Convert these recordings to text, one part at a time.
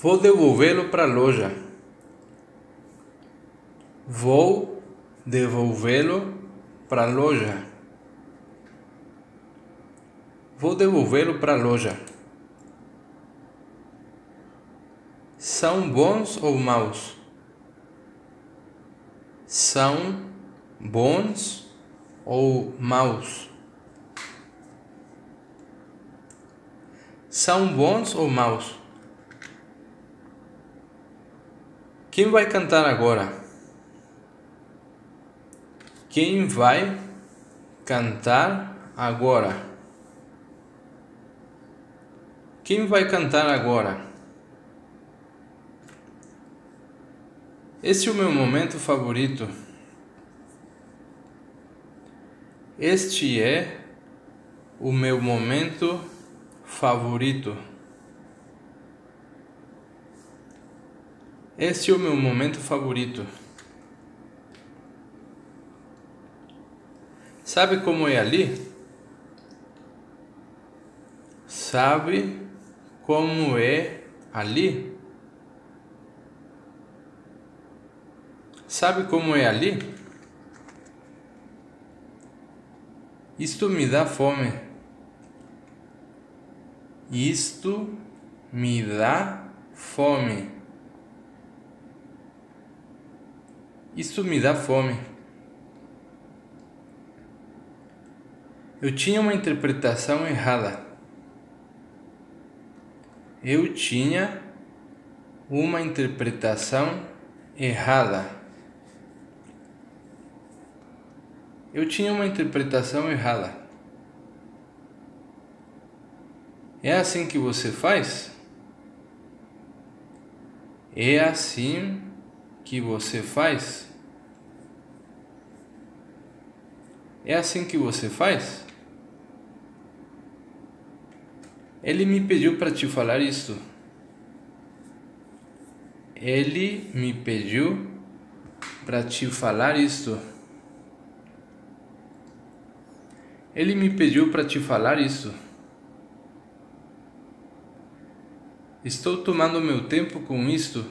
Vou devolvê-lo para a loja. Vou devolvê-lo para a loja. Vou devolvê-lo para a loja. São bons ou maus? São bons ou maus? São bons ou maus? Quem vai cantar agora? Quem vai cantar agora? Quem vai cantar agora? Este é o meu momento favorito. Este é o meu momento favorito. Este é o meu momento favorito. Sabe como é ali? Sabe como é ali? Sabe como é ali? Isto me dá fome. Isto me dá fome. Isto me dá fome. Eu tinha uma interpretação errada. Eu tinha uma interpretação errada. Eu tinha uma interpretação errada. É assim que você faz? É assim que você faz? É assim que você faz? Ele me pediu para te falar isto. Ele me pediu para te falar isto. Ele me pediu para te falar isso. Estou tomando meu tempo com isto.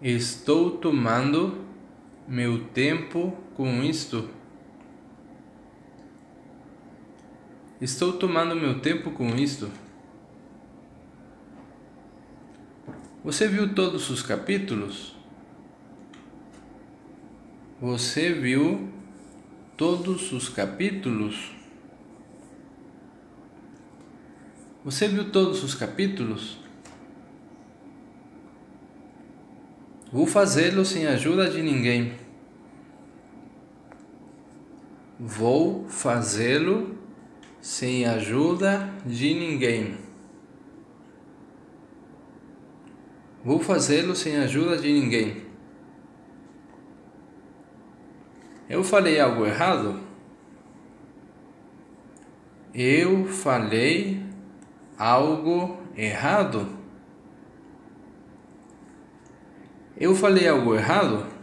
Estou tomando meu tempo com isto. Estou tomando meu tempo com isto. Você viu todos os capítulos? Você viu todos os capítulos? Você viu todos os capítulos? Vou fazê-lo sem ajuda de ninguém. Vou fazê-lo sem ajuda de ninguém. Vou fazê-lo sem ajuda de ninguém. Eu falei algo errado? Eu falei algo errado? Eu falei algo errado?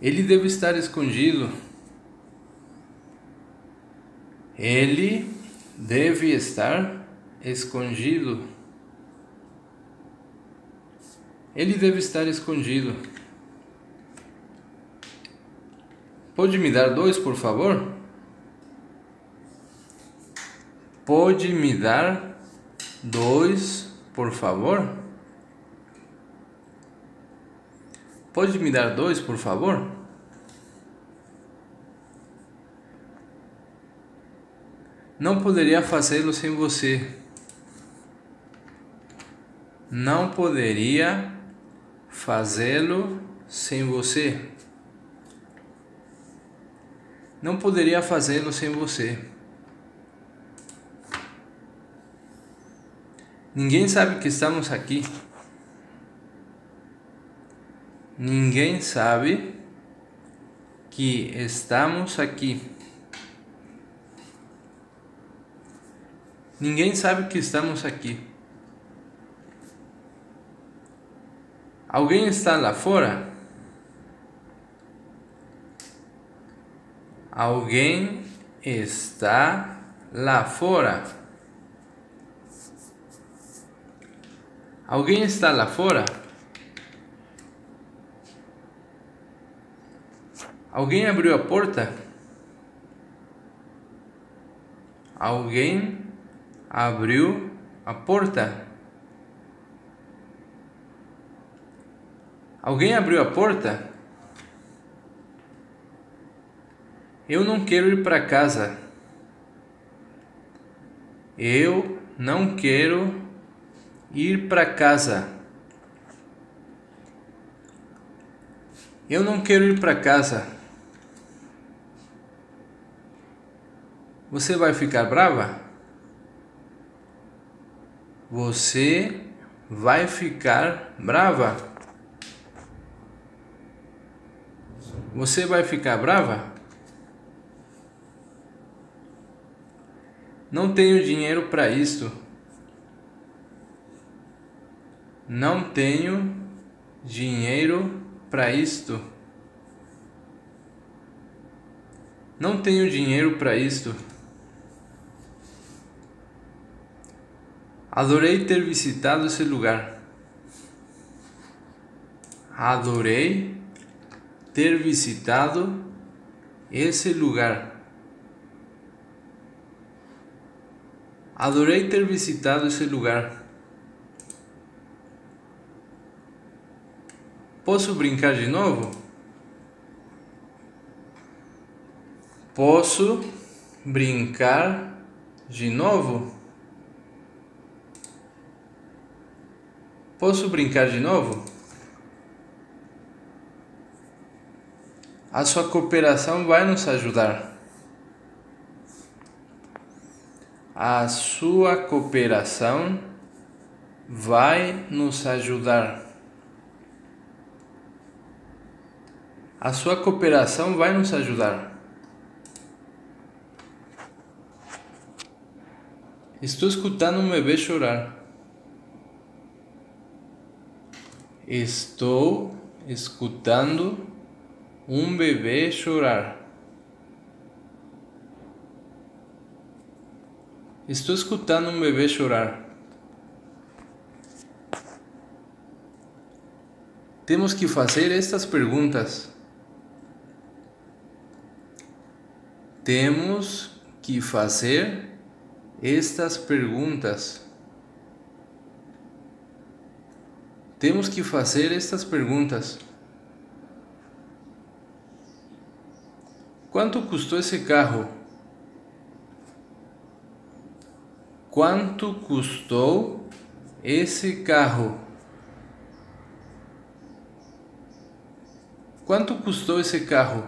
Ele deve estar escondido. Ele deve estar escondido. Ele deve estar escondido. Pode me dar dois, por favor? Pode me dar dois, por favor? Pode me dar dois, por favor? Não poderia fazê-lo sem você. Não poderia fazê-lo sem você. Não poderia fazê-lo sem você. Ninguém sabe que estamos aqui. Ninguém sabe que estamos aqui. Ninguém sabe que estamos aqui. Alguém está lá fora? Alguém está lá fora? Alguém está lá fora? Alguém abriu a porta? Alguém abriu a porta? Alguém abriu a porta? Eu não quero ir para casa. Eu não quero ir para casa. Eu não quero ir para casa. Você vai ficar brava? Você vai ficar brava? Você vai ficar brava? Não tenho dinheiro para isto. Não tenho dinheiro para isto. Não tenho dinheiro para isto. Adorei ter visitado esse lugar. Adorei ter visitado esse lugar. Adorei ter visitado esse lugar. Posso brincar de novo? Posso brincar de novo? Posso brincar de novo? a sua cooperação vai nos ajudar. A sua cooperação vai nos ajudar. A sua cooperação vai nos ajudar. Estou escutando um bebê chorar. Estou escutando um bebê chorar. Estou escutando um bebê chorar. Temos que fazer estas perguntas. Temos que fazer estas perguntas. Temos que fazer estas perguntas. Quanto custou esse carro? Quanto custou esse carro? Quanto custou esse carro?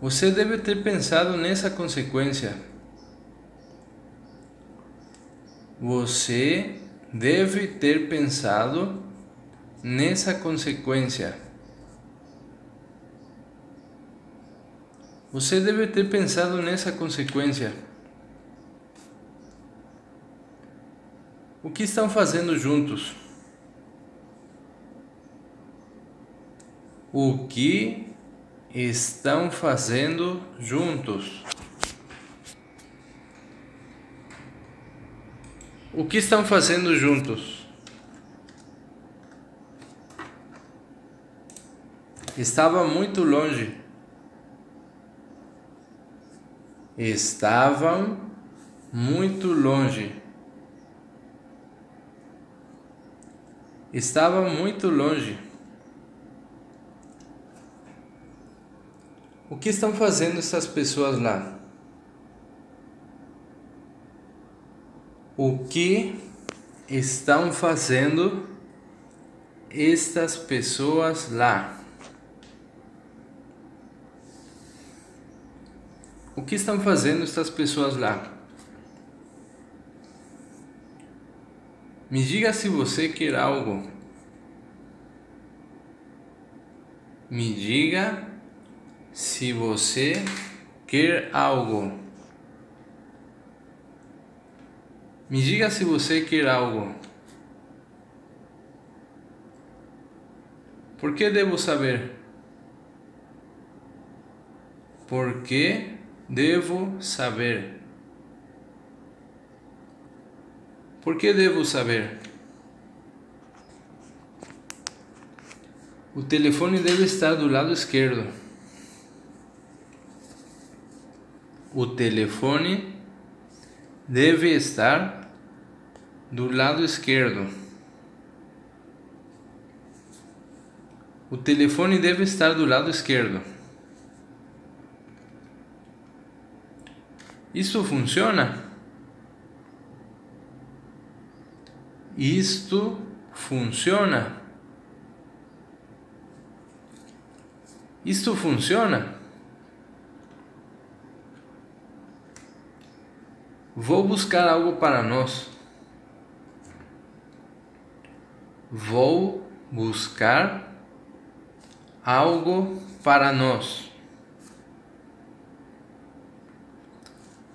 Você deve ter pensado nessa consequência. Você deve ter pensado nessa consequência. Você deve ter pensado nessa consequência. O que estão fazendo juntos? O que estão fazendo juntos? O que estão fazendo juntos? Estava muito longe. estavam muito longe. Estavam muito longe. O que estão fazendo essas pessoas lá? O que estão fazendo estas pessoas lá? O que estão fazendo estas pessoas lá? Me diga se você quer algo. Me diga se você quer algo. Me diga se você quer algo. Por que devo saber? Por que devo saber? Por que devo saber? O telefone deve estar do lado esquerdo. O telefone deve estar do lado esquerdo. O telefone deve estar do lado esquerdo. Isso funciona? Isto funciona? Isto funciona? Vou buscar algo para nós. Vou buscar algo para nós.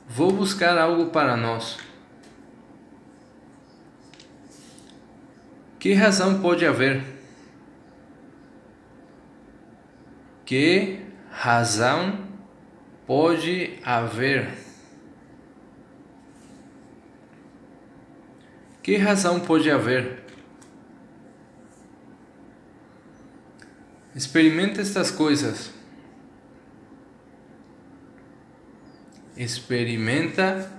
Vou buscar algo para nós. Que razão pode haver? Que razão pode haver? Que razão pode haver? Experimenta estas coisas. Experimenta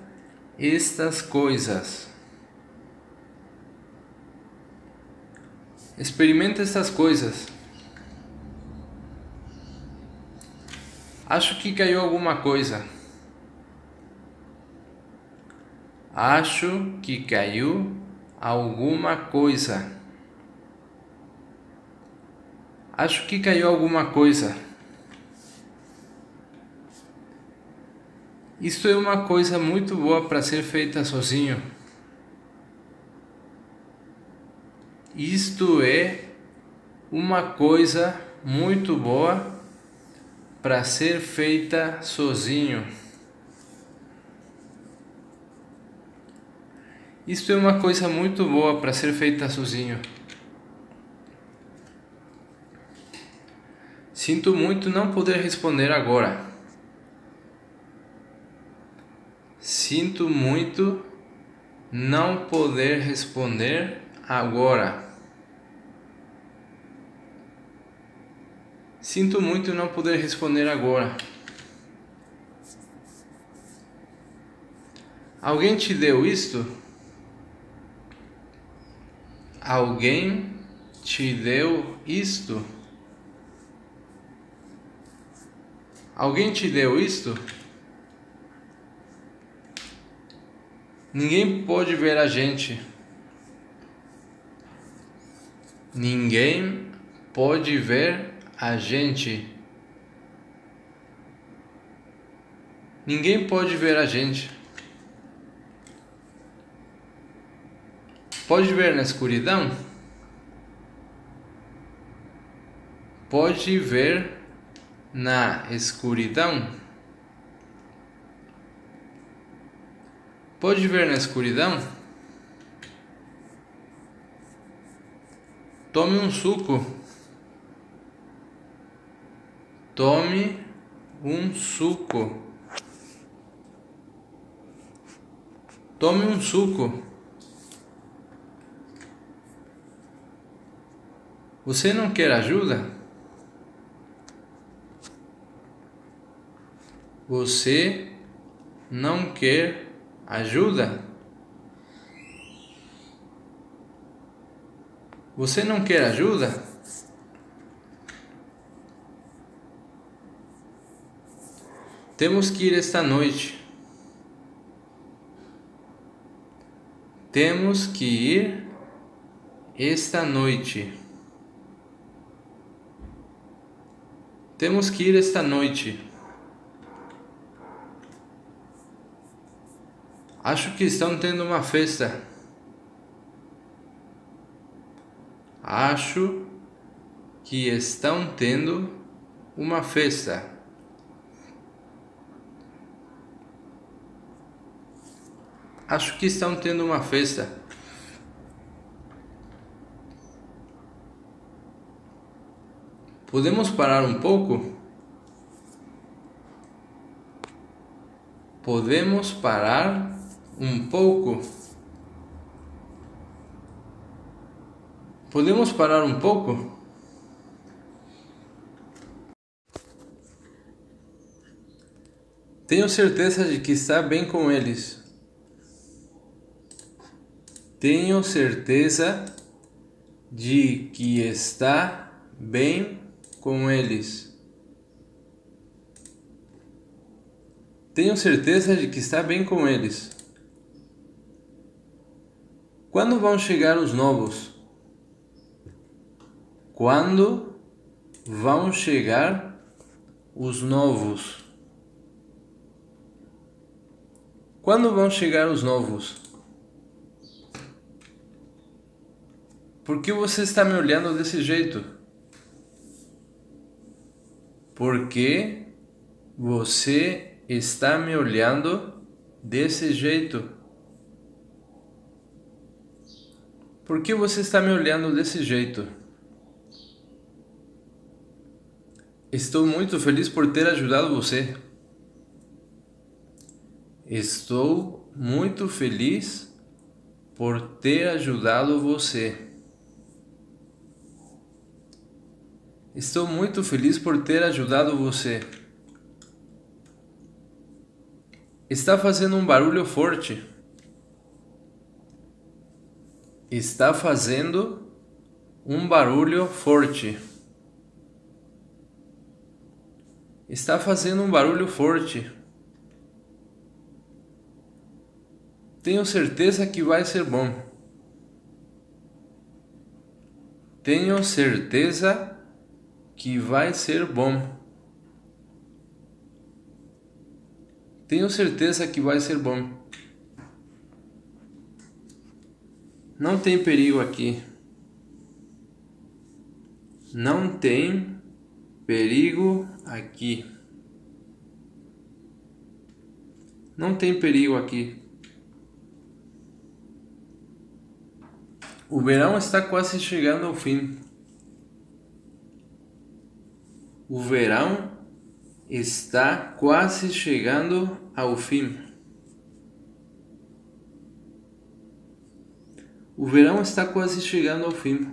estas coisas. Experimenta estas coisas. Acho que caiu alguma coisa. Acho que caiu alguma coisa. Acho que caiu alguma coisa. Isto é uma coisa muito boa para ser feita sozinho. Isto é uma coisa muito boa para ser feita sozinho. Isto é uma coisa muito boa para ser feita sozinho. Sinto muito não poder responder agora. Sinto muito não poder responder agora. Sinto muito não poder responder agora. Alguém te deu isto? Alguém te deu isto? Alguém te deu isto? Ninguém pode ver a gente. Ninguém pode ver a gente. Ninguém pode ver a gente. Pode ver na escuridão? Pode ver na escuridão? Pode ver na escuridão? Tome um suco. Tome um suco. Tome um suco. Você não quer ajuda? Você não quer ajuda? Você não quer ajuda? Temos que ir esta noite. Temos que ir esta noite. Temos que ir esta noite. Acho que estão tendo uma festa. Acho que estão tendo uma festa. Acho que estão tendo uma festa. Podemos parar um pouco? Podemos parar um pouco. Podemos parar um pouco? Tenho certeza de que está bem com eles. Tenho certeza de que está bem com eles. Tenho certeza de que está bem com eles. Quando vão chegar os novos? Quando vão chegar os novos? Quando vão chegar os novos? Por que você está me olhando desse jeito? Por que você está me olhando desse jeito? Por que você está me olhando desse jeito? Estou muito feliz por ter ajudado você. Estou muito feliz por ter ajudado você. Estou muito feliz por ter ajudado você. Está fazendo um barulho forte. Está fazendo um barulho forte. Está fazendo um barulho forte. Tenho certeza que vai ser bom. Tenho certeza que vai ser bom. Tenho certeza que vai ser bom. Não tem perigo aqui. Não tem perigo aqui. Não tem perigo aqui. O verão está quase chegando ao fim. O verão está quase chegando ao fim. O verão está quase chegando ao fim.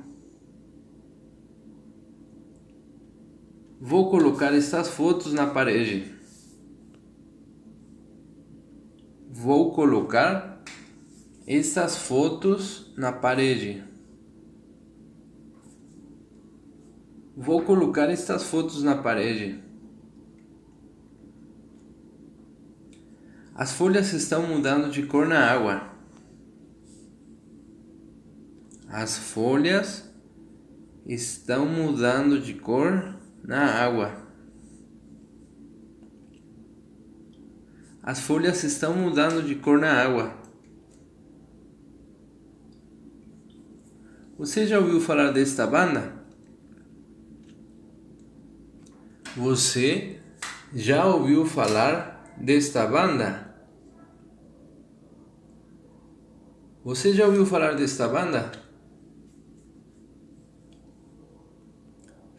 Vou colocar estas fotos na parede. Vou colocar estas fotos na parede. Vou colocar estas fotos na parede. As folhas estão mudando de cor na água. As folhas estão mudando de cor na água. As folhas estão mudando de cor na água. Você já ouviu falar desta banda? Você já ouviu falar desta banda? Você já ouviu falar desta banda?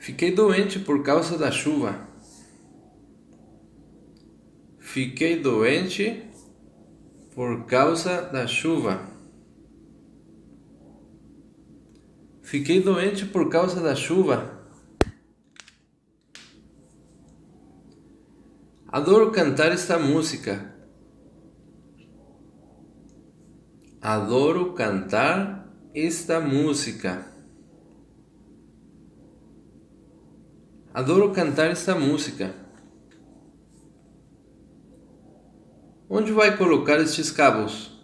Fiquei doente por causa da chuva. Fiquei doente por causa da chuva. Fiquei doente por causa da chuva. Adoro cantar esta música. Adoro cantar esta música. Adoro cantar esta música. Onde vai colocar estes cabos?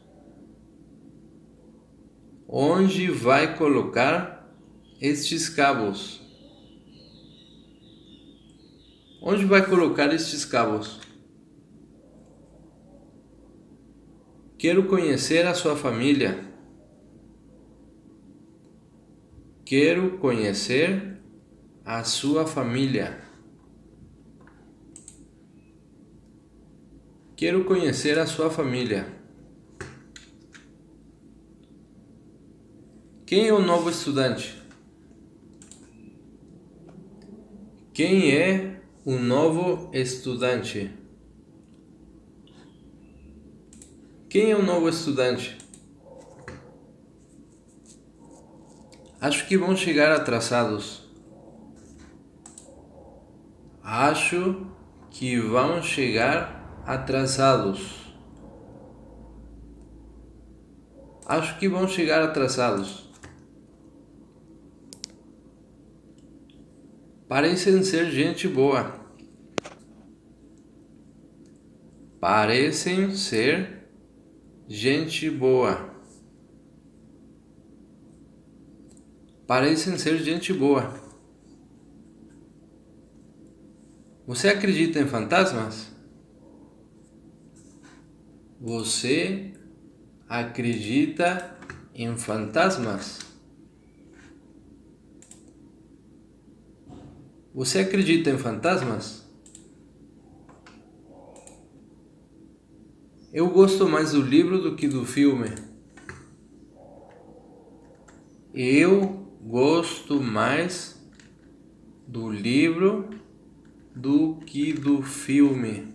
Onde vai colocar estes cabos? Onde vai colocar estes cabos? Quero conhecer a sua família. Quero conhecer a sua família. Quero conhecer a sua família. Quem é o novo estudante? Quem é o novo estudante. Quem é o novo estudante? Acho que vão chegar atrasados. Acho que vão chegar atrasados. Acho que vão chegar atrasados. Parecem ser gente boa. Parecem ser gente boa. parecem ser gente boa. Você acredita em fantasmas? Você acredita em fantasmas? Você acredita em fantasmas? Eu gosto mais do livro do que do filme. Eu gosto mais do livro do que do filme.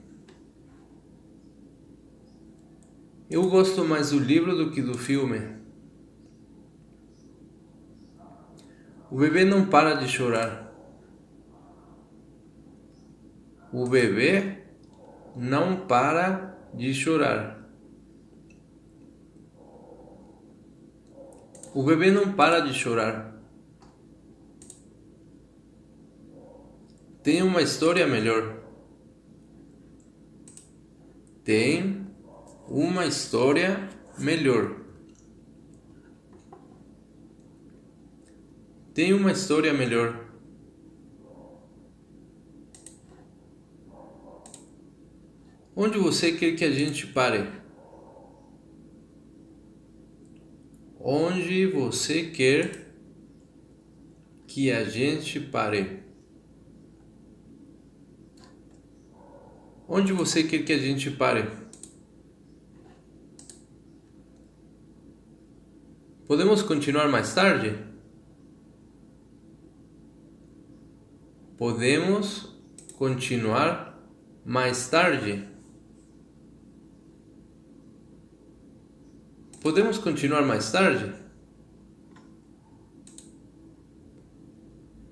Eu gosto mais do livro do que do filme. O bebê não para de chorar. O bebê não para de chorar. O bebê não para de chorar. Tem uma história melhor. Tem uma história melhor. Tem uma história melhor. Onde você quer que a gente pare? Onde você quer que a gente pare? Onde você quer que a gente pare? Podemos continuar mais tarde? Podemos continuar mais tarde? Podemos continuar mais tarde?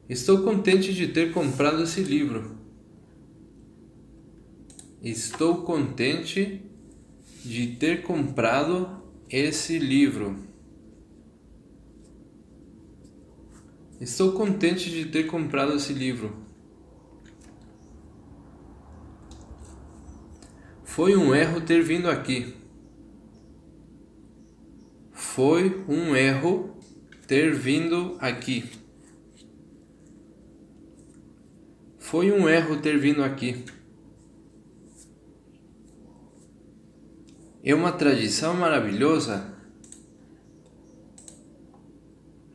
Estou contente de ter comprado esse livro. Estou contente de ter comprado esse livro. Estou contente de ter comprado esse livro. Foi um erro ter vindo aqui. Foi um erro ter vindo aqui. Foi um erro ter vindo aqui. É uma tradição maravilhosa.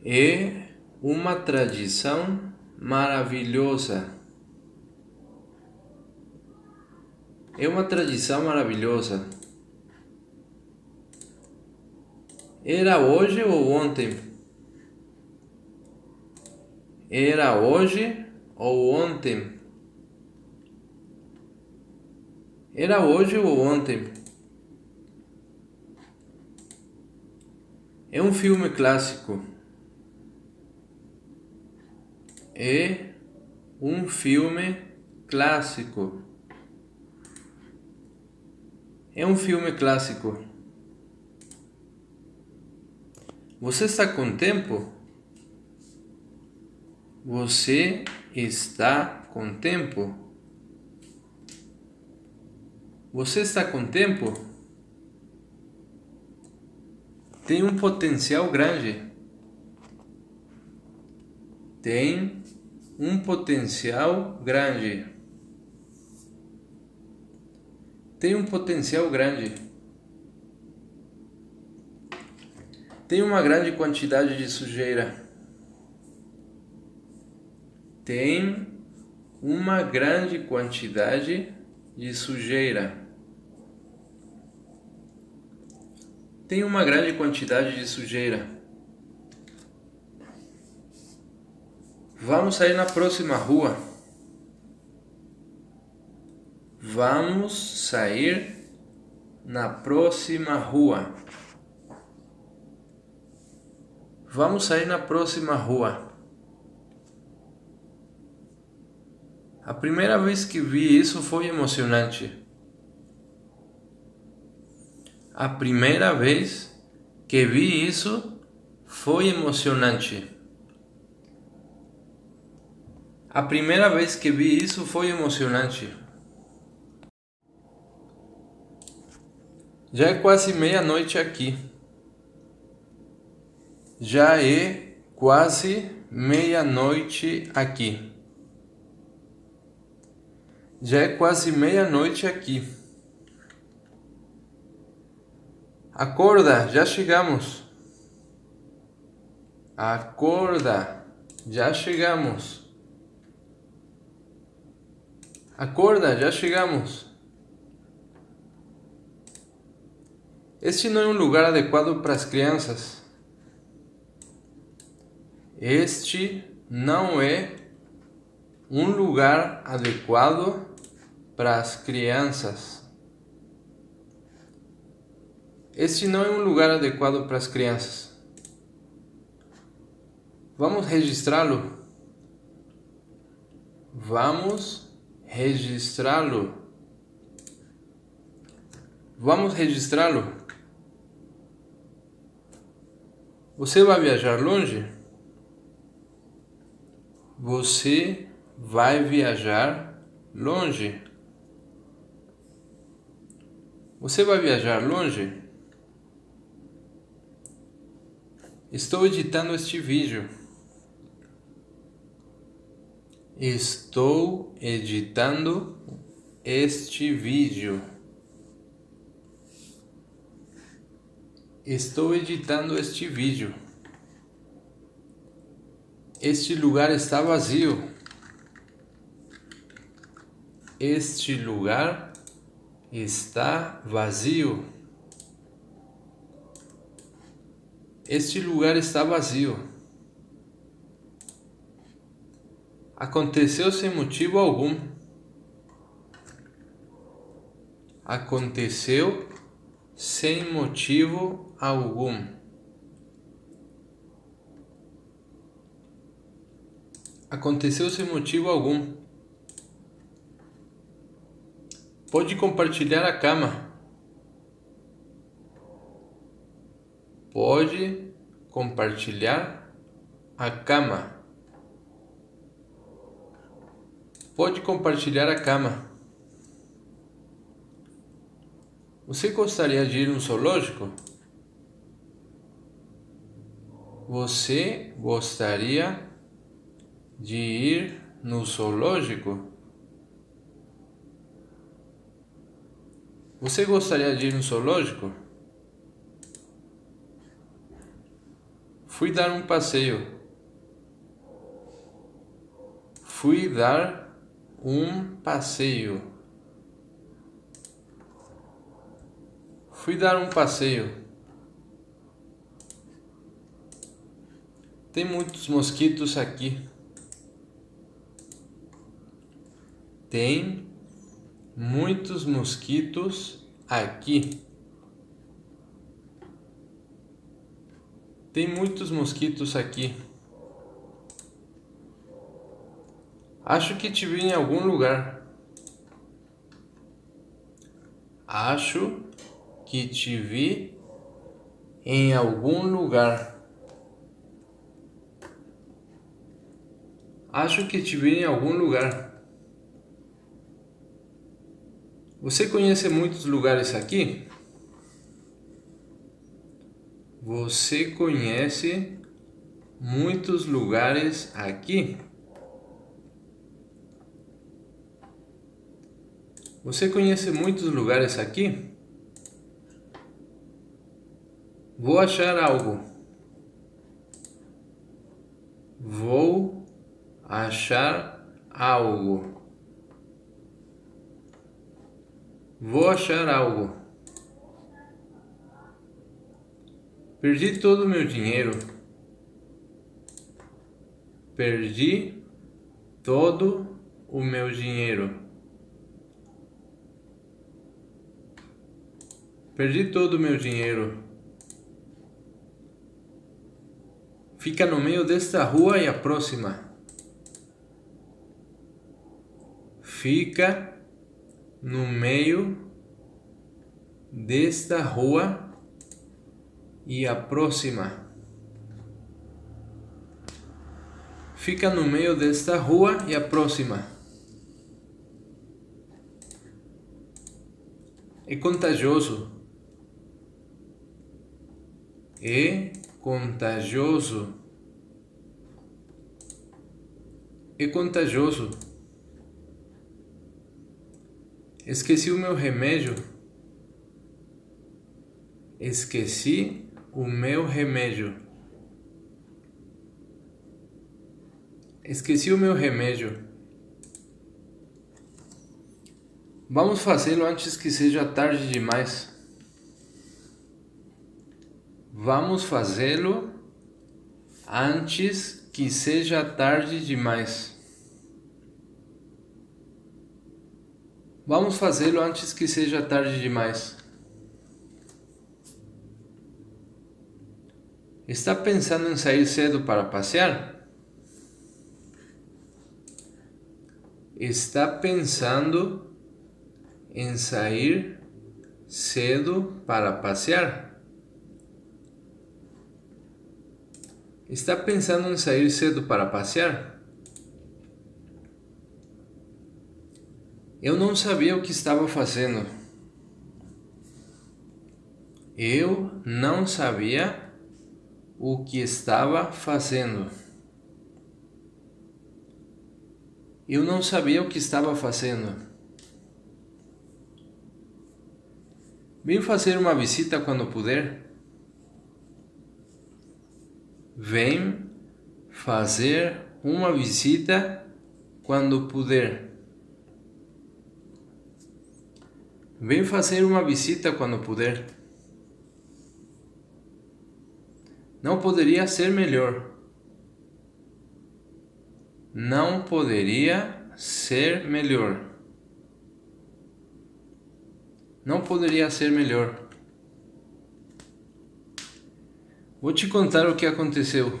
É uma tradição maravilhosa. É uma tradição maravilhosa. Era hoje ou ontem? Era hoje ou ontem? Era hoje ou ontem? É um filme clássico. É um filme clássico. É um filme clássico. Você está com tempo? Você está com tempo? Você está com tempo? Tem um potencial grande. Tem um potencial grande. Tem um potencial grande. Tem uma grande quantidade de sujeira. Tem uma grande quantidade de sujeira. Tem uma grande quantidade de sujeira. Vamos sair na próxima rua. Vamos sair na próxima rua. Vamos sair na próxima rua. A primeira vez que vi isso foi emocionante. A primeira vez que vi isso foi emocionante. A primeira vez que vi isso foi emocionante. Já é quase meia-noite aqui. Já é quase meia-noite aqui. Já é quase meia-noite aqui. Acorda, já chegamos. Acorda, já chegamos. Acorda, já chegamos. Este não é um lugar adequado para as crianças. Este não é um lugar adequado para as crianças. Este não é um lugar adequado para as crianças. Vamos registrá-lo. Vamos registrá-lo. Vamos registrá-lo. Você vai viajar longe? Você vai viajar longe? Você vai viajar longe? Estou editando este vídeo. Estou editando este vídeo. Estou editando este vídeo. Este lugar está vazio. Este lugar está vazio. Este lugar está vazio. Aconteceu sem motivo algum. Aconteceu sem motivo algum. Aconteceu sem motivo algum. Pode compartilhar a cama. Pode compartilhar a cama. Pode compartilhar a cama. Você gostaria de ir no zoológico? Você gostaria de ir no zoológico? Você gostaria de ir no zoológico? Fui dar um passeio. Fui dar um passeio. Fui dar um passeio. Tem muitos mosquitos aqui. Tem muitos mosquitos aqui. Tem muitos mosquitos aqui. Acho que te vi em algum lugar. Acho que te vi em algum lugar. Acho que te vi em algum lugar. Você conhece muitos lugares aqui? Você conhece muitos lugares aqui? Você conhece muitos lugares aqui? Vou achar algo. Vou achar algo. Vou achar algo. Perdi todo o meu dinheiro. Perdi todo o meu dinheiro. Perdi todo o meu dinheiro. Fica no meio desta rua e a próxima. Fica no meio desta rua e a próxima. Fica no meio desta rua e a próxima. É contagioso. É contagioso. É contagioso. Esqueci o meu remédio. Esqueci o meu remédio. Esqueci o meu remédio. Vamos fazê-lo antes que seja tarde demais. Vamos fazê-lo antes que seja tarde demais. Vamos fazê-lo antes que seja tarde demais. Está pensando em sair cedo para passear? Está pensando em sair cedo para passear? Está pensando em sair cedo para passear? Eu não sabia o que estava fazendo. Eu não sabia o que estava fazendo. Eu não sabia o que estava fazendo. Vem fazer uma visita quando puder. Vem fazer uma visita quando puder. Vem fazer uma visita quando puder. Não poderia ser melhor. Não poderia ser melhor. Não poderia ser melhor. Vou te contar o que aconteceu.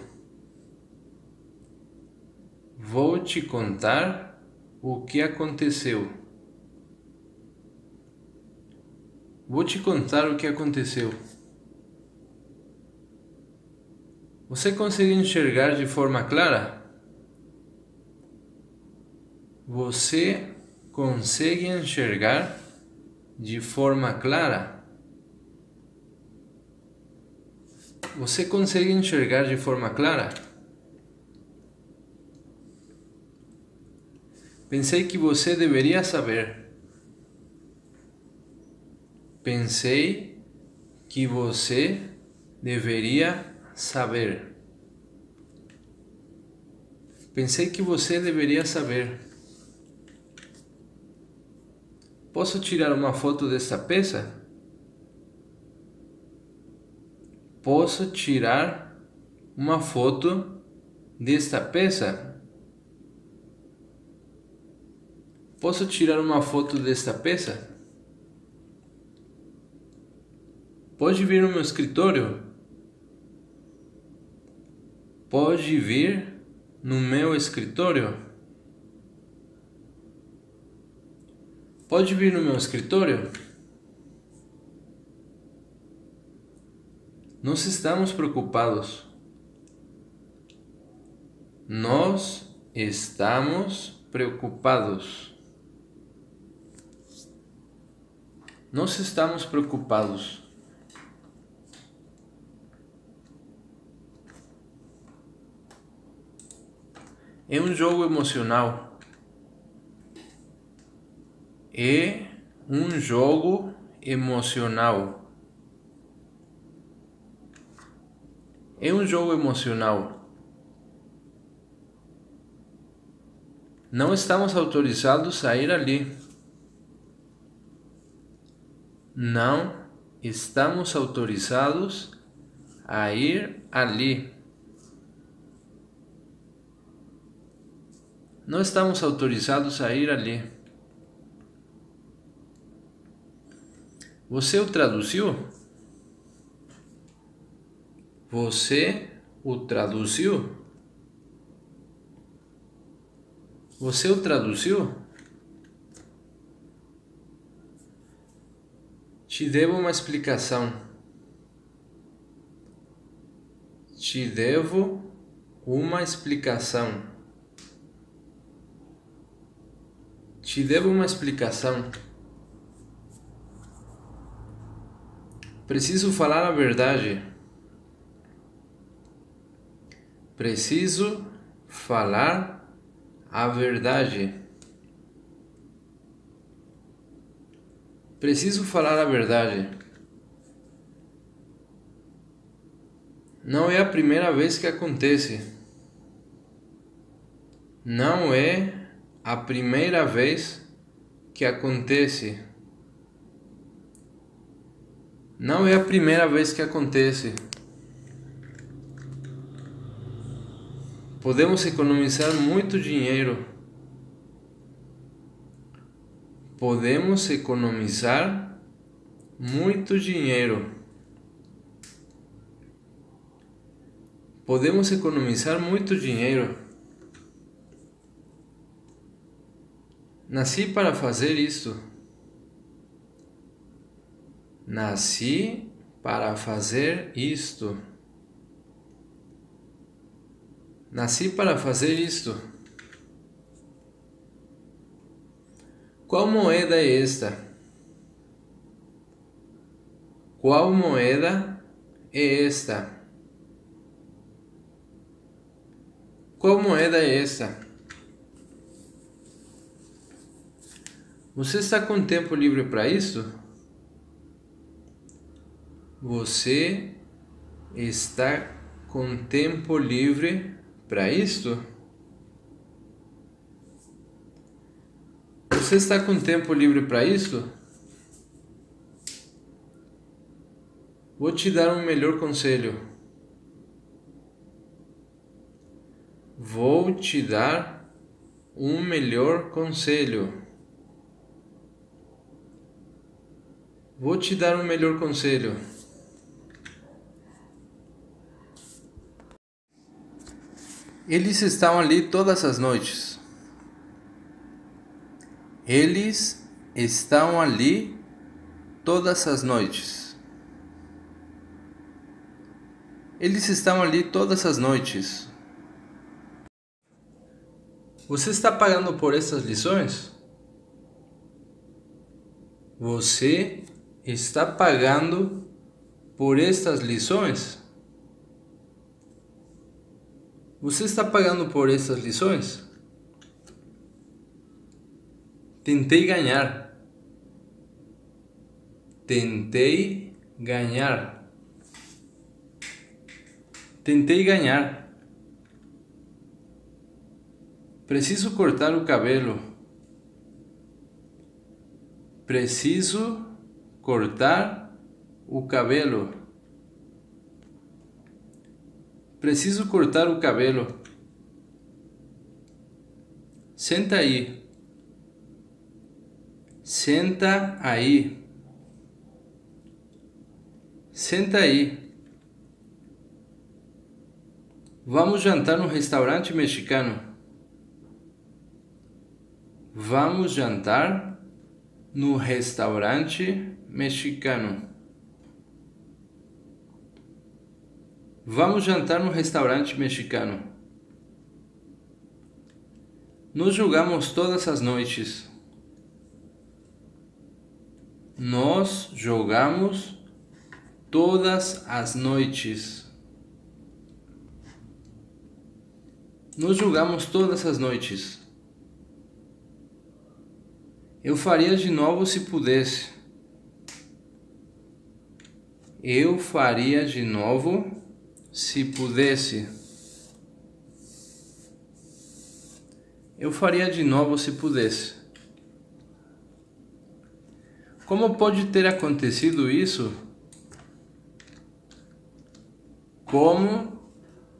Vou te contar o que aconteceu. Vou te contar o que aconteceu. Você consegue enxergar de forma clara? Você consegue enxergar de forma clara? Você consegue enxergar de forma clara? Pensei que você deveria saber. Pensei que você deveria saber. Pensei que você deveria saber. Posso tirar uma foto desta peça? Posso tirar uma foto desta peça? Posso tirar uma foto desta peça? Pode vir no meu escritório? Pode vir no meu escritório? Pode vir no meu escritório? Nós estamos preocupados. Nós estamos preocupados. Nós estamos preocupados. É um jogo emocional. É um jogo emocional. É um jogo emocional. Não estamos autorizados a ir ali. Não estamos autorizados a ir ali. Não estamos autorizados a ir ali. Você o traduziu? Você o traduziu? Você o traduziu? Te devo uma explicação. Te devo uma explicação. Te devo uma explicação. Preciso falar a verdade. Preciso falar a verdade. Preciso falar a verdade. Não é a primeira vez que acontece. Não é a primeira vez que acontece. Não é a primeira vez que acontece. Podemos economizar muito dinheiro. Podemos economizar muito dinheiro. Podemos economizar muito dinheiro. Nasci para fazer isto. Nasci para fazer isto. Nasci para fazer isto. Qual moeda é esta? Qual moeda é esta? Qual moeda é esta? Você está com tempo livre para isso? Você está com tempo livre para isto? Você está com tempo livre para isso? Vou te dar um melhor conselho. Vou te dar um melhor conselho. Vou te dar um melhor conselho. Eles estão ali todas as noites. Eles estão ali todas as noites. Eles estão ali todas as noites. Você está pagando por essas lições? Você está pagando por estas lições? Você está pagando por estas lições? Tentei ganhar. Tentei ganhar. Tentei ganhar. Preciso cortar o cabelo. Preciso cortar o cabelo. Preciso cortar o cabelo. Senta aí. Senta aí. Senta aí. Vamos jantar no restaurante mexicano. Vamos jantar no restaurante mexicano. Vamos jantar no restaurante mexicano. Nos jogamos todas as noites. Nós jogamos todas as noites. Nos jogamos todas as noites. Eu faria de novo se pudesse. Eu faria de novo se pudesse. Eu faria de novo se pudesse. Como pode ter acontecido isso? Como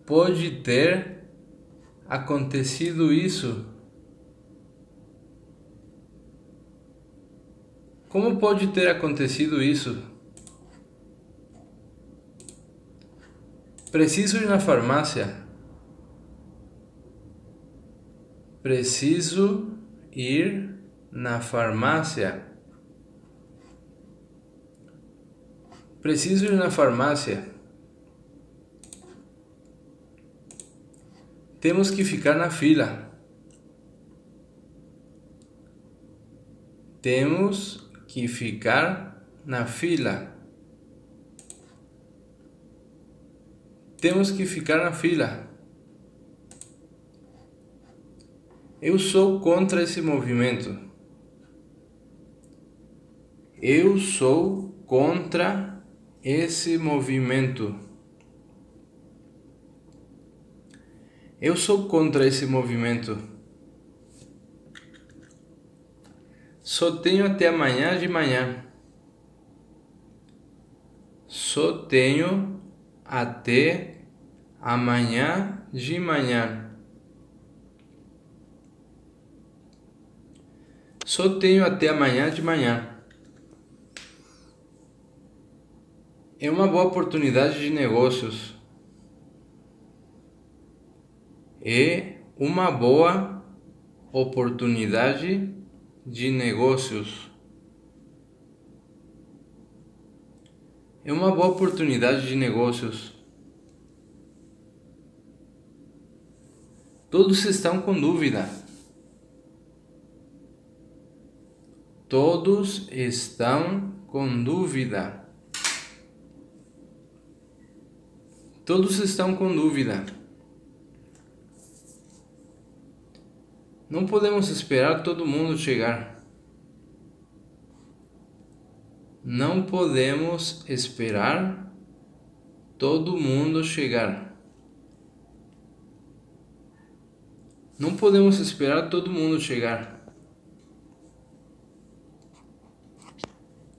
pode ter acontecido isso? Como pode ter acontecido isso? Preciso ir na farmácia. Preciso ir na farmácia. Preciso ir na farmácia. Temos que ficar na fila. Temos que ficar na fila. Temos que ficar na fila. Eu sou contra esse movimento. Eu sou contra esse movimento. Eu sou contra esse movimento. Só tenho até amanhã de manhã. Só tenho até amanhã de manhã. Só tenho até amanhã de manhã. É uma boa oportunidade de negócios. É uma boa oportunidade de negócios. É uma boa oportunidade de negócios. Todos estão com dúvida. Todos estão com dúvida. Todos estão com dúvida. Não podemos esperar todo mundo chegar. Não podemos esperar todo mundo chegar. Não podemos esperar todo mundo chegar.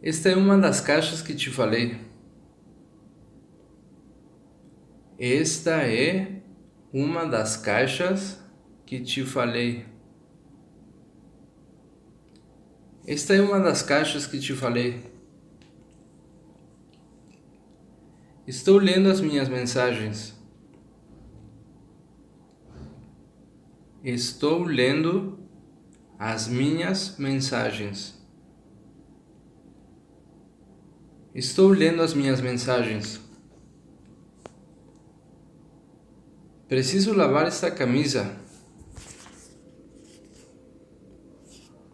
Esta é uma das caixas que te falei. Esta é uma das caixas que te falei. Esta é uma das caixas que te falei. Estou lendo as minhas mensagens. Estou lendo as minhas mensagens. Estou lendo as minhas mensagens. Preciso lavar esta camisa.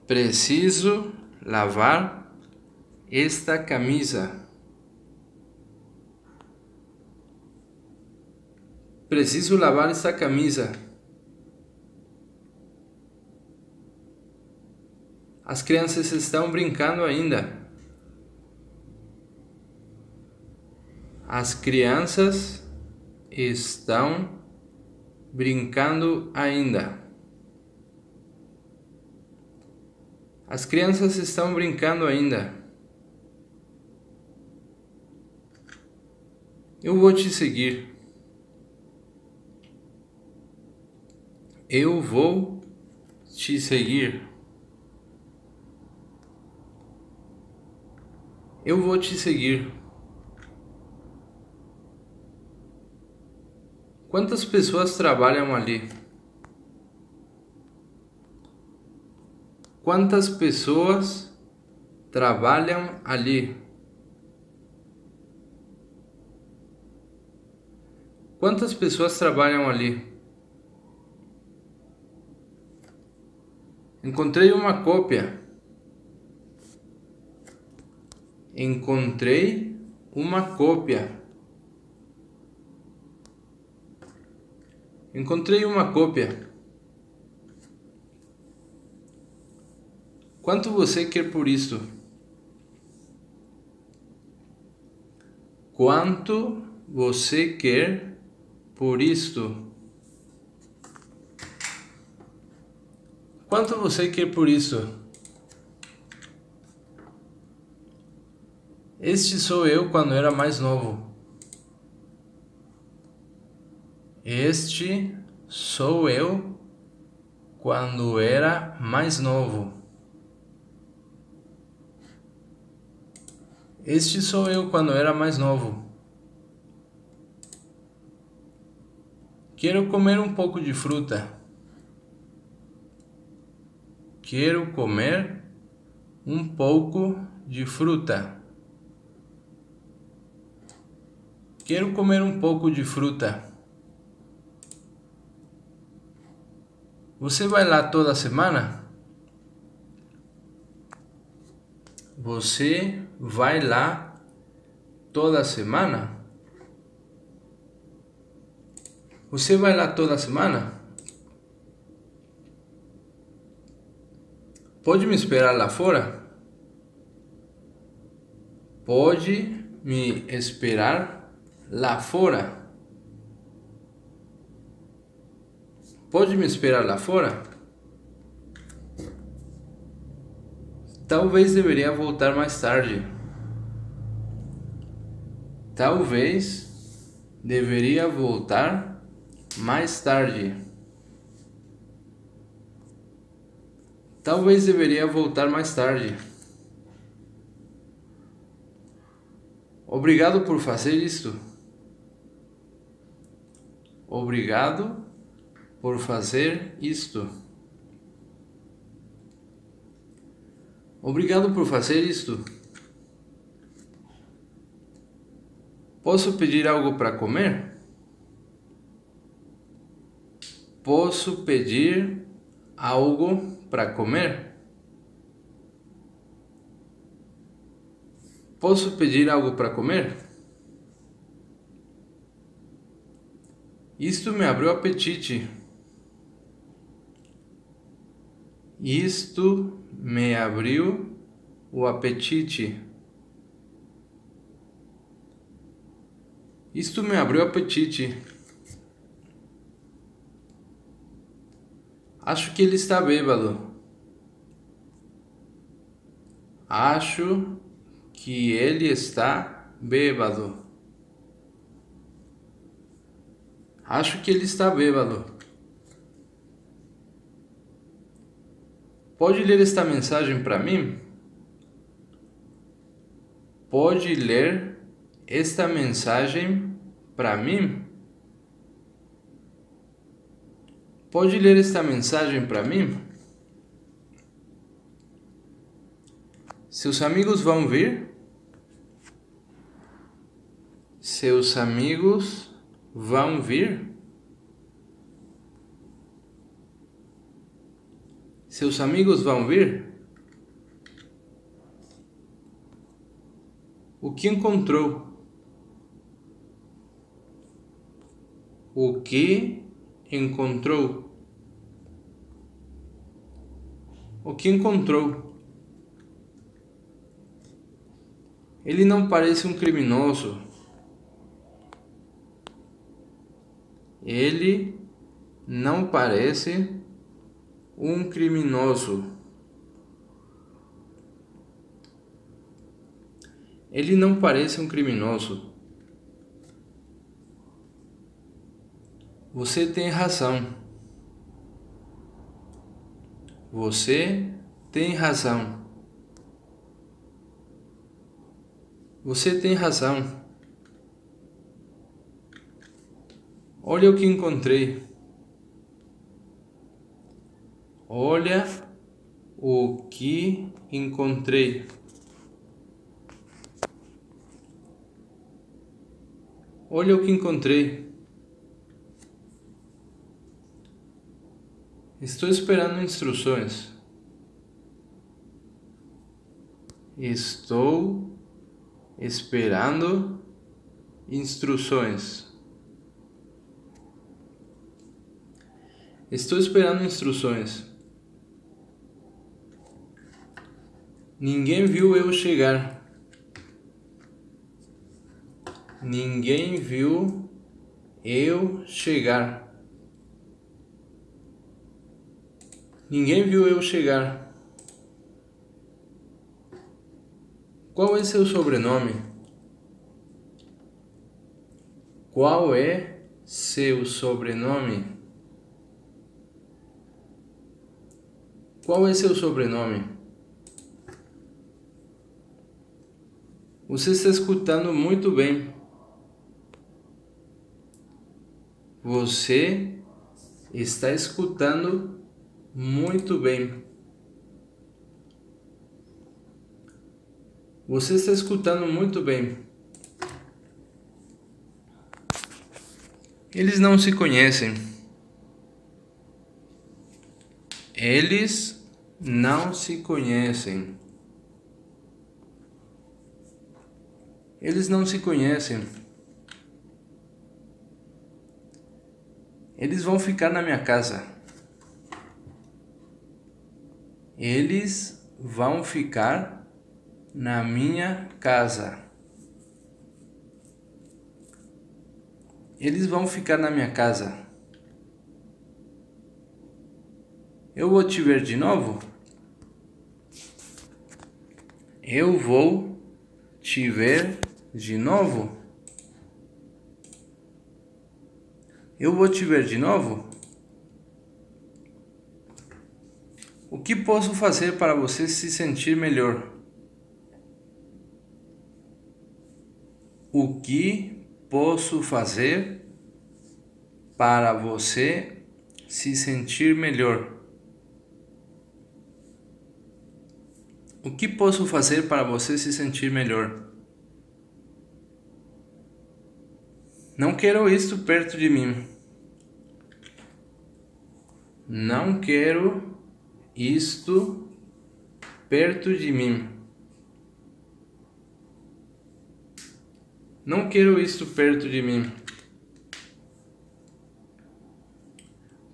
Preciso lavar esta camisa. Preciso lavar esta camisa. As crianças estão brincando ainda. As crianças estão brincando ainda. As crianças estão brincando ainda. Eu vou te seguir. Eu vou te seguir. Eu vou te seguir. Quantas pessoas trabalham ali? Quantas pessoas trabalham ali? Quantas pessoas trabalham ali? Encontrei uma cópia. Encontrei uma cópia. Encontrei uma cópia. Quanto você quer por isto? Quanto você quer por isto? Quanto você quer por isso? Este sou eu quando era mais novo. Este sou eu quando era mais novo. Este sou eu quando era mais novo. Quero comer um pouco de fruta. Quero comer um pouco de fruta. Quero comer um pouco de fruta. Você vai lá toda semana? Você vai lá toda semana? Você vai lá toda semana? Pode me esperar lá fora? Pode me esperar lá fora? Pode me esperar lá fora? Talvez deveria voltar mais tarde. Talvez deveria voltar mais tarde. Talvez deveria voltar mais tarde. Obrigado por fazer isto. Obrigado por fazer isto. Obrigado por fazer isto. Posso pedir algo para comer? Posso pedir algo para comer? Posso pedir algo para comer? Isto me abriu apetite. Isto me abriu o apetite. Isto me abriu apetite. Acho que ele está bêbado. Acho que ele está bêbado. Acho que ele está bêbado. Pode ler esta mensagem para mim? Pode ler esta mensagem para mim? Pode ler esta mensagem para mim? Seus amigos vão vir? Seus amigos vão vir? Seus amigos vão vir? O que encontrou? O que encontrou? O que encontrou? Ele não parece um criminoso. Ele não parece um criminoso. Ele não parece um criminoso. Você tem razão. Você tem razão. Você tem razão. Olha o que encontrei. Olha o que encontrei. Olha o que encontrei. Estou esperando instruções. Estou esperando instruções. Estou esperando instruções. Ninguém viu eu chegar. Ninguém viu eu chegar. Ninguém viu eu chegar. Qual é seu sobrenome? Qual é seu sobrenome? Qual é seu sobrenome? Você está escutando muito bem. Você está escutando muito bem. Você está escutando muito bem. Eles não se conhecem. Eles não se conhecem. Eles não se conhecem. Eles vão ficar na minha casa. Eles vão ficar na minha casa. Eles vão ficar na minha casa. Eu vou te ver de novo? Eu vou te ver de novo? Eu vou te ver de novo? O que posso fazer para você se sentir melhor? O que posso fazer para você se sentir melhor? O que posso fazer para você se sentir melhor? Não quero isto perto de mim. Não quero isto perto de mim. Não quero isto perto de mim.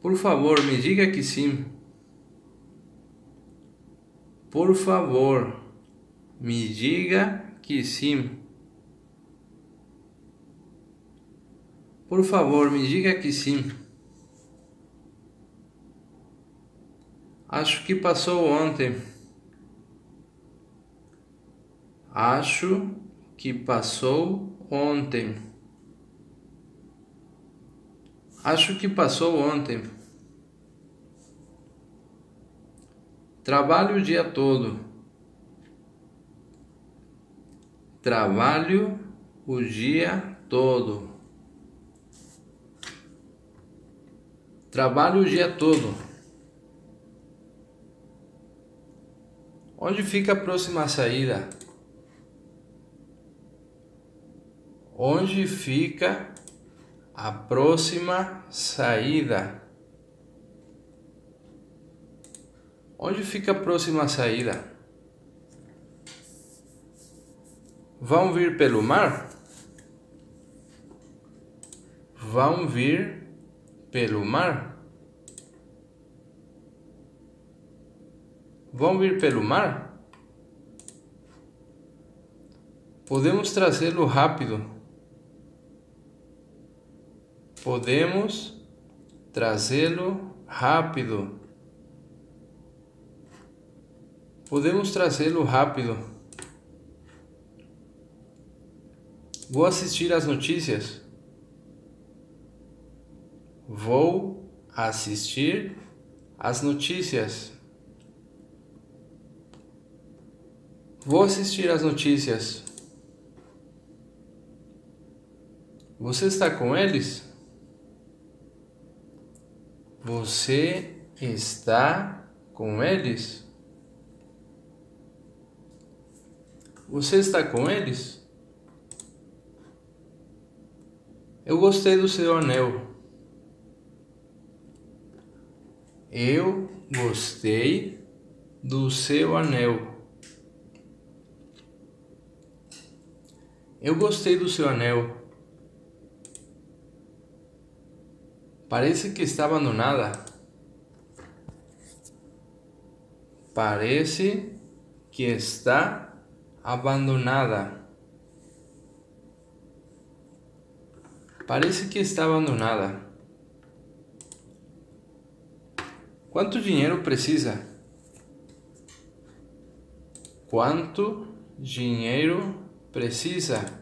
Por favor, me diga que sim. Por favor, me diga que sim. Por favor, me diga que sim. Acho que passou ontem. Acho que passou ontem. Acho que passou ontem. Trabalho o dia todo. Trabalho o dia todo. Trabalho o dia todo. Onde fica a próxima saída? Onde fica a próxima saída? Onde fica a próxima saída? Vão vir pelo mar? Vão vir pelo mar? Vão vir pelo mar? Podemos trazê-lo rápido podemos trazê-lo rápido. Podemos trazê-lo rápido. Vou assistir às notícias. Vou assistir às notícias. Vou assistir às notícias. Você está com eles? Você está com eles? Você está com eles? Eu gostei do seu anel. Eu gostei do seu anel. Eu gostei do seu anel. Parece que está abandonada. Parece que está abandonada. Parece que está abandonada. Quanto dinheiro precisa? Quanto dinheiro precisa?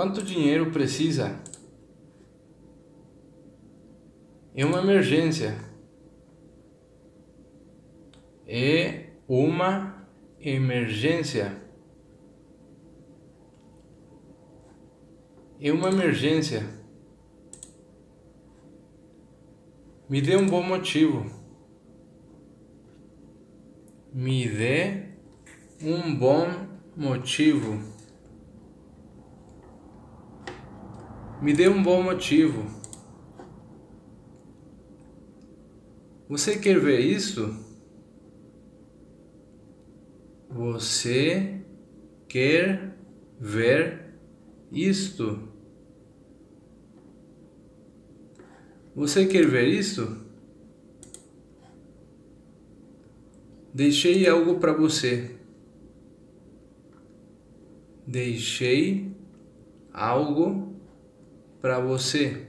Quanto dinheiro precisa? É uma emergência. É uma emergência. É uma emergência. Me dê um bom motivo. Me dê um bom motivo. Me dê um bom motivo. Você quer ver isso? Você quer ver isto? Você quer ver isto? Deixei algo para você. Deixei algo para você.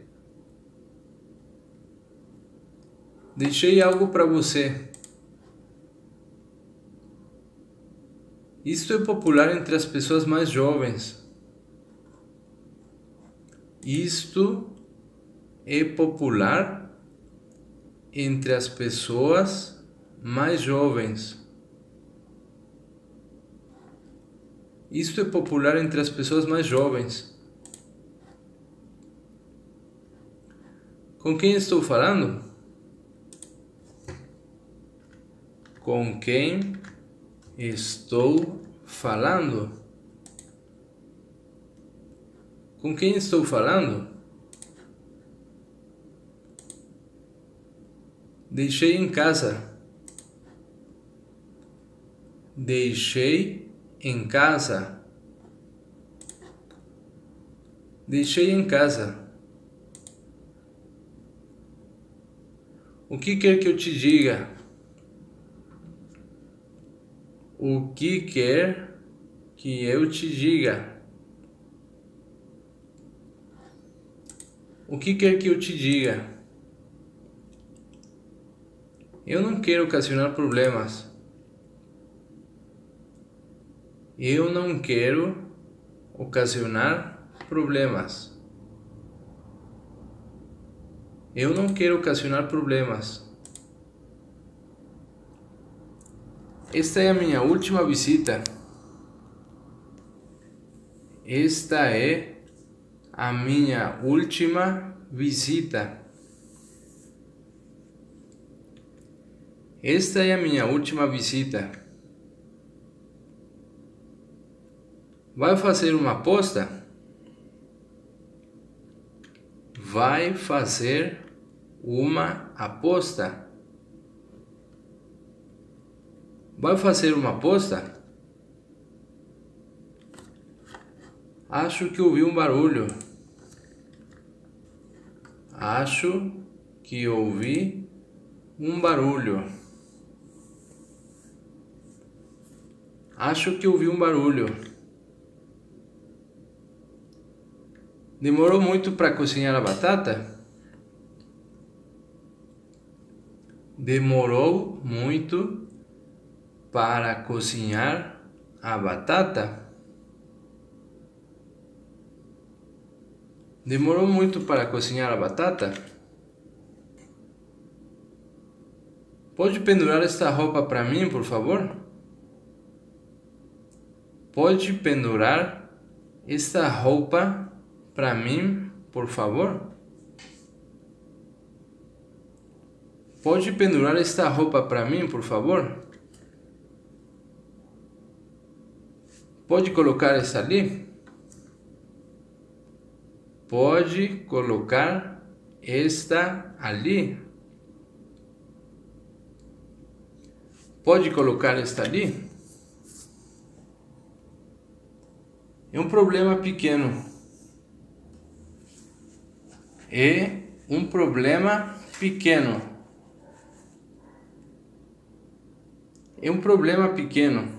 Deixei algo para você. Isto é popular entre as pessoas mais jovens. Isto é popular entre as pessoas mais jovens. Isto é popular entre as pessoas mais jovens. Com quem estou falando? Com quem estou falando? Com quem estou falando? Deixei em casa. Deixei em casa. Deixei em casa. O que quer que eu te diga? O que quer que eu te diga? O que quer que eu te diga? Eu não quero ocasionar problemas. Eu não quero ocasionar problemas. Eu não quero ocasionar problemas. Esta é a minha última visita. Esta é a minha última visita. Esta é a minha última visita. Vai fazer uma aposta? Vai fazer uma aposta? Vai fazer uma aposta? Acho que ouvi um barulho. Acho que ouvi um barulho. Acho que ouvi um barulho. Demorou muito para cozinhar a batata? Demorou muito para cozinhar a batata? Demorou muito para cozinhar a batata? Pode pendurar esta roupa para mim, por favor? Pode pendurar esta roupa para mim, por favor? Pode pendurar esta roupa para mim, por favor? Pode colocar essa ali? Pode colocar esta ali? Pode colocar esta ali? é um problema pequeno. É um problema pequeno. É um problema pequeno.